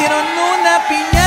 hicieron una piña.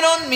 Por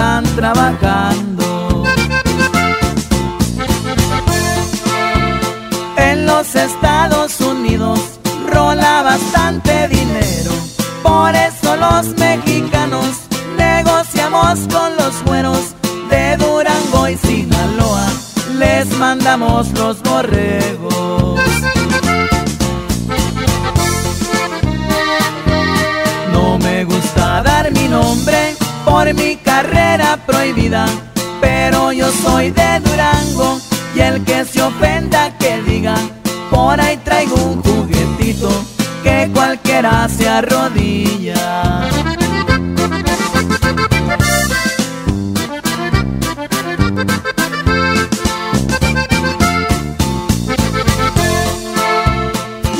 andan trabajando. En los Estados Unidos rola bastante dinero. Por eso los mexicanos negociamos con los güeros de Durango y Sinaloa. Les mandamos los borregos. Por mi carrera prohibida, pero yo soy de Durango y el que se ofenda que diga, por ahí traigo un juguetito que cualquiera se arrodilla.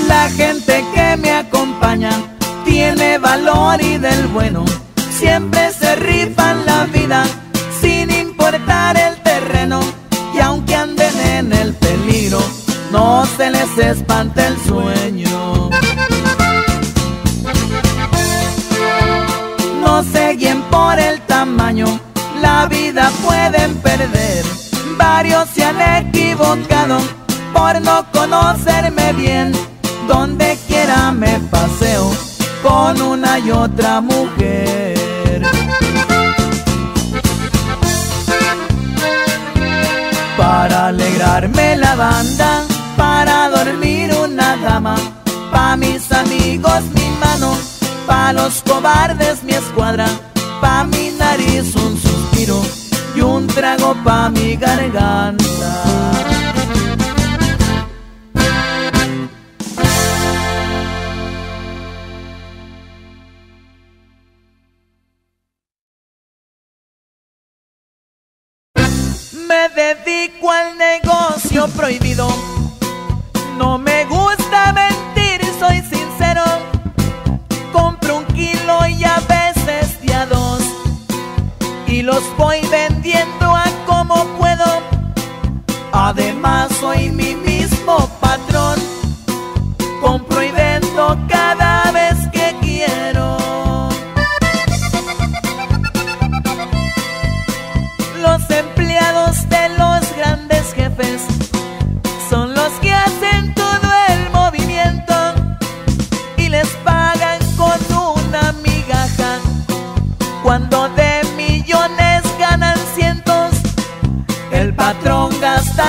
La gente que me acompaña tiene valor y del bueno. Siempre se rifan la vida sin importar el terreno. Y aunque anden en el peligro, no se les espanta el sueño. No se guíen por el tamaño, la vida pueden perder. Varios se han equivocado por no conocerme bien. Donde quiera me paseo con una y otra mujer. Para alegrarme la banda, para dormir una dama, pa' mis amigos mi mano, pa' los cobardes mi escuadra, pa' mi nariz un suspiro y un trago pa' mi garganta. Prohibido. No me gusta mentir, soy sincero. Compro un kilo y a veces de a dos. Y los voy vendiendo a como puedo. Además, soy mi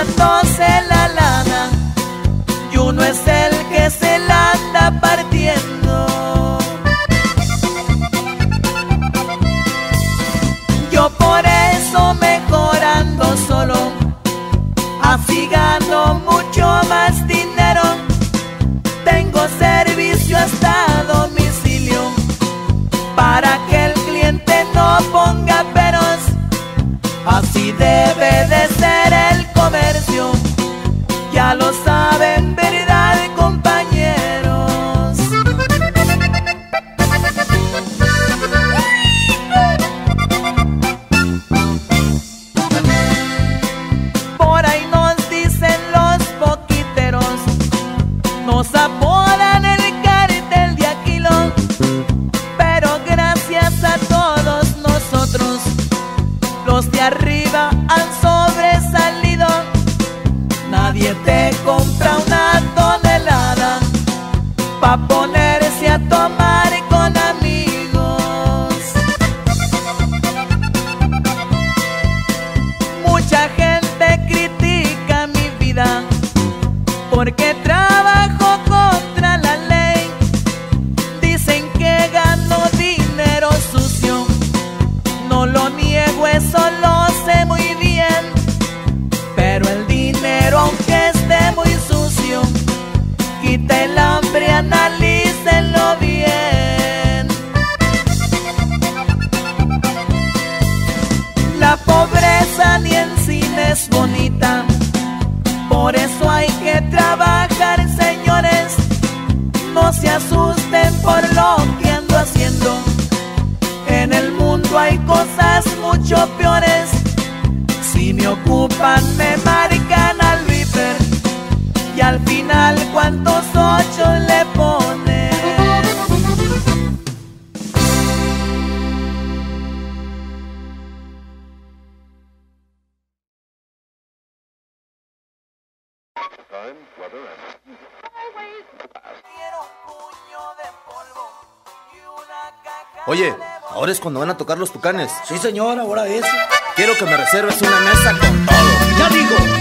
gastándose la mucho peores. Si me ocupan, me marcan ahora es cuando van a tocar los tucanes. Sí, señor, ahora es. Quiero que me reserves una mesa con todo. Ya digo.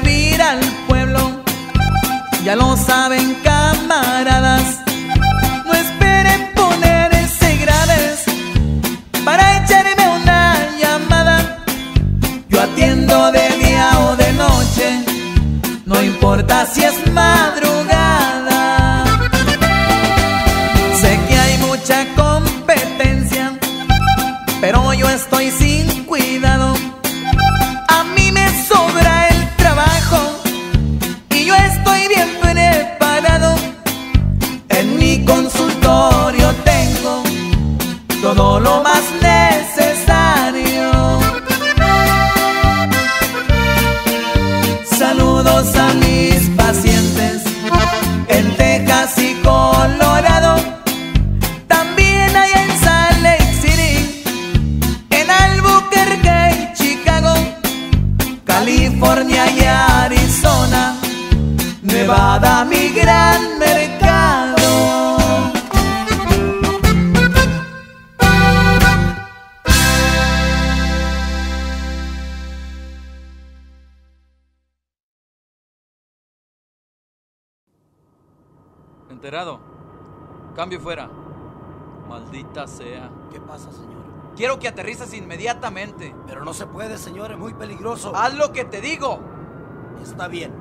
noche Maldita sea. ¿Qué pasa, señor? Quiero que aterrices inmediatamente. Pero no se puede, señor, es muy peligroso. Haz lo que te digo. Está bien.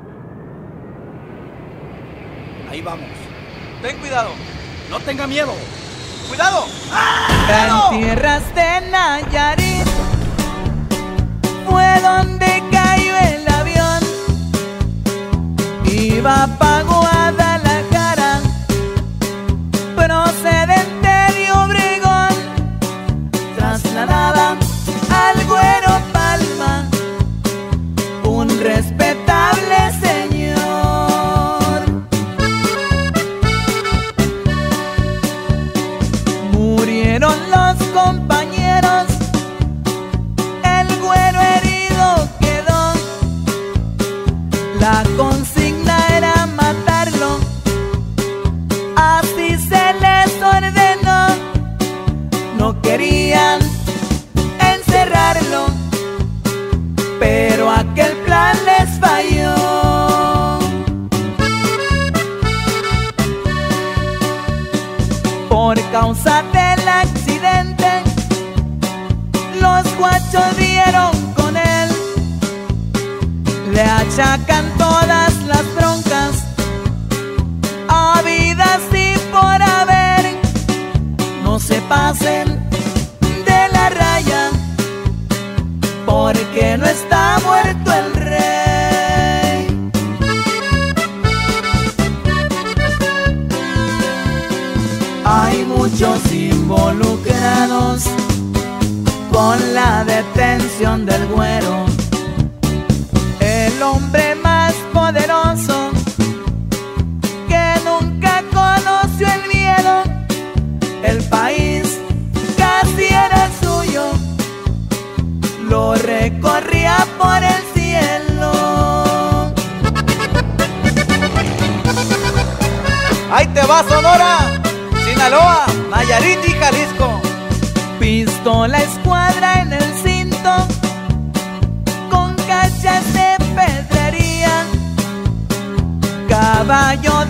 Ahí vamos. Ten cuidado. No tenga miedo. ¡Cuidado! En tierras de Nayarit fue donde cayó el avión. Iba pa' Le achacan todas las broncas, habidas y por haber. No se pasen de la raya, porque no está muerto el rey. Hay muchos involucrados con la detención del te va, Sonora! Sinaloa, Nayarit y Jalisco. Pistola escuadra en el cinto con cachas de pedrería, caballo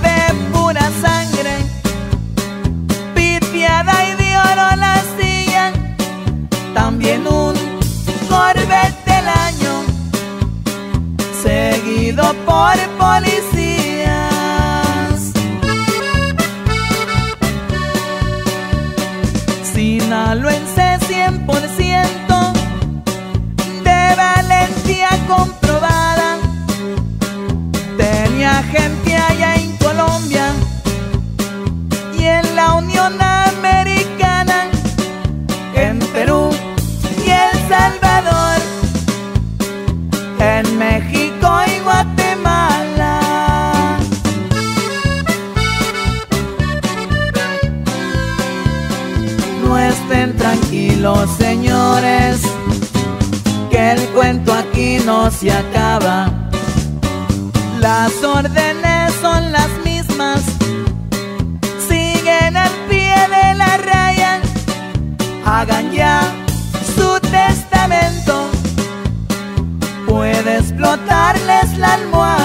se acaba. Las órdenes son las mismas, siguen al pie de la raya. Hagan ya su testamento, puede explotarles la almohada.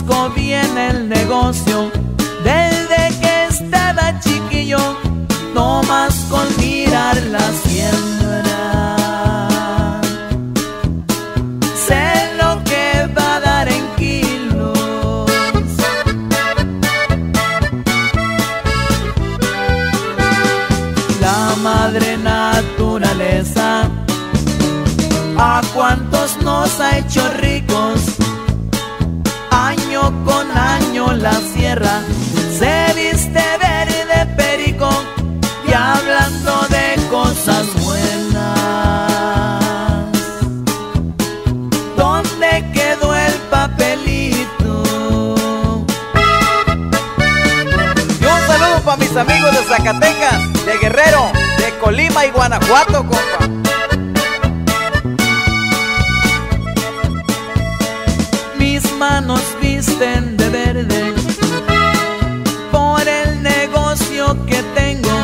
conozco bien el negocio desde que estaba chiquillo, no más con mirar la siembra. Sé lo que va a dar en kilos. La madre naturaleza, ¿a cuántos nos ha hecho Zacatecas, de Guerrero, de Colima y Guanajuato, compa. Mis manos visten de verde por el negocio que tengo.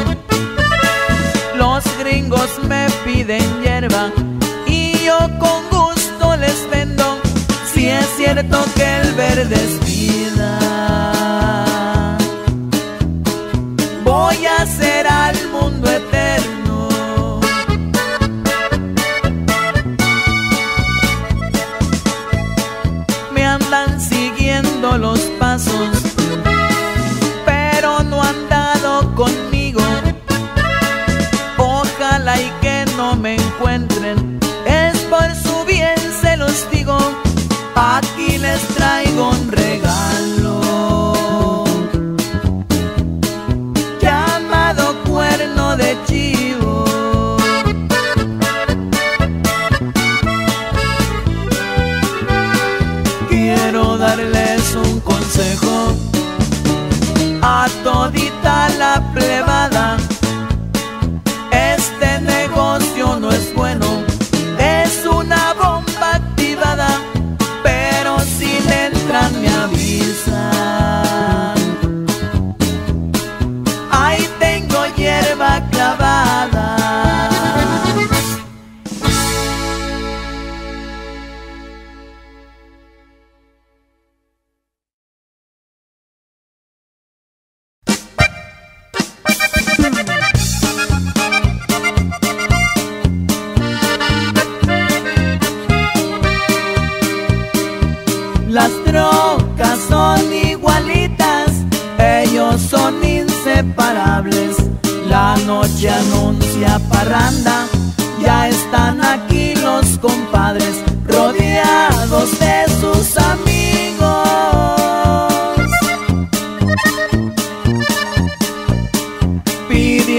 Los gringos me piden hierba y yo con gusto les vendo. Si es cierto que el verde es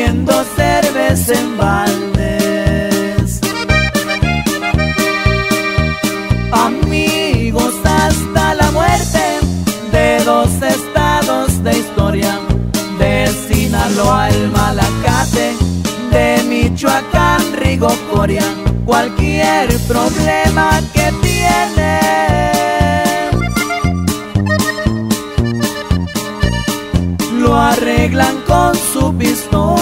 Pidiendo cerveza en baldes. Amigos hasta la muerte de dos estados de historia, de Sinaloa el Malacate, de Michoacán Rigo Coria, cualquier problema que tiene. Lo arreglan con su pistola.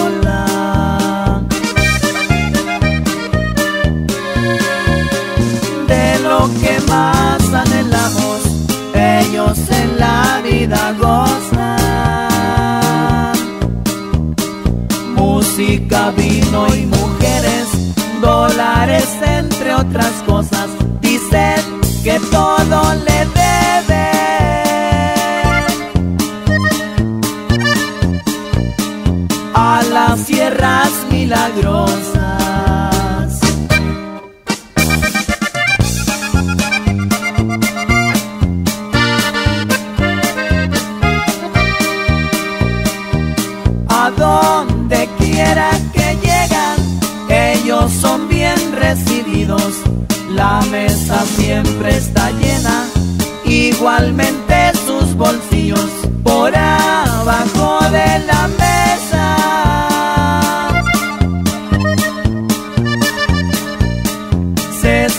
Que más anhelamos, ellos en la vida gozan. Música, vino y mujeres, dólares entre otras cosas, dicen que todo le deben. A las sierras milagrosas.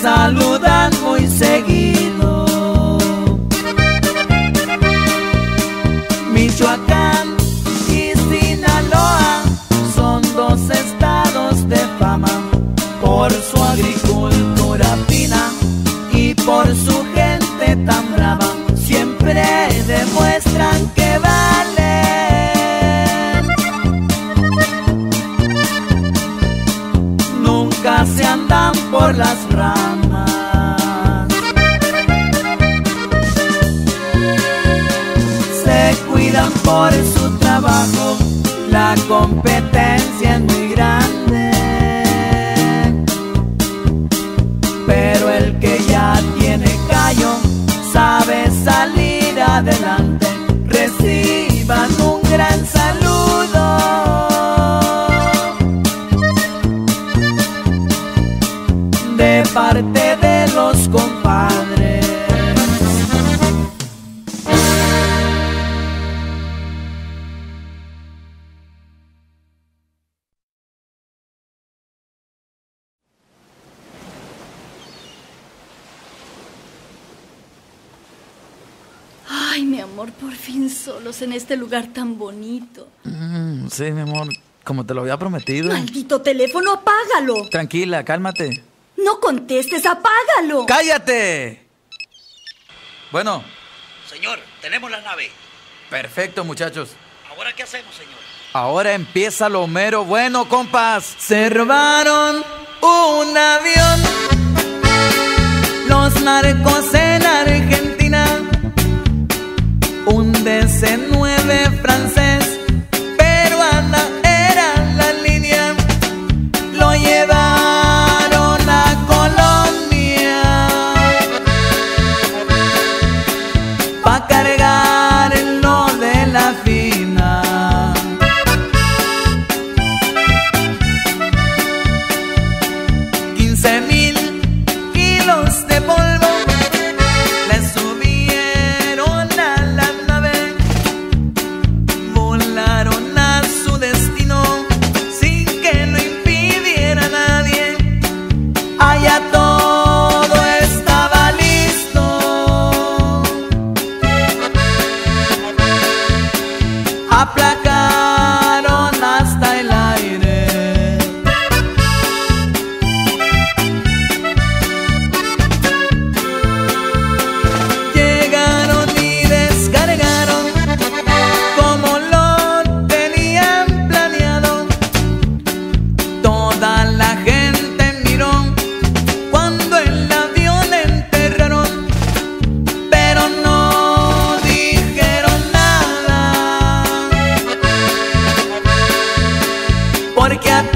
Saludan muy seguido. Por su trabajo, la competencia en este lugar tan bonito. Mm, sí, mi amor, como te lo había prometido. Maldito teléfono, apágalo. Tranquila, cálmate. No contestes, apágalo. ¡Cállate! Bueno. Señor, tenemos la nave. Perfecto, muchachos. ¿Ahora qué hacemos, señor? Ahora empieza lo mero bueno, compas. Se robaron un avión. Los narcos en Argentina C9 francés wanna get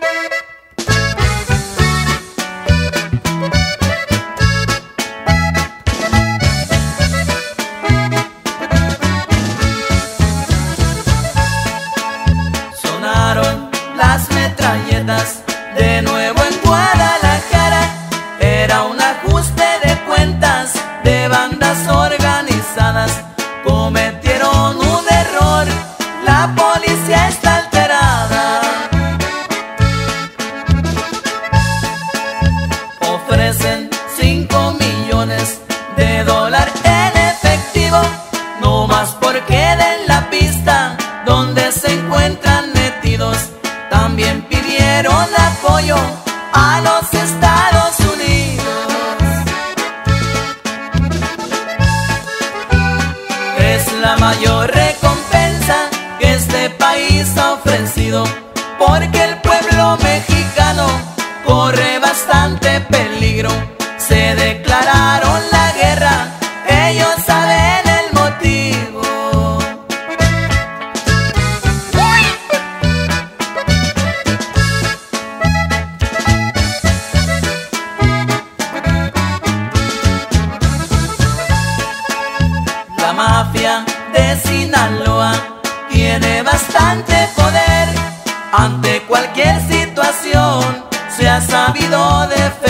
Música cualquier situación se ha sabido defender.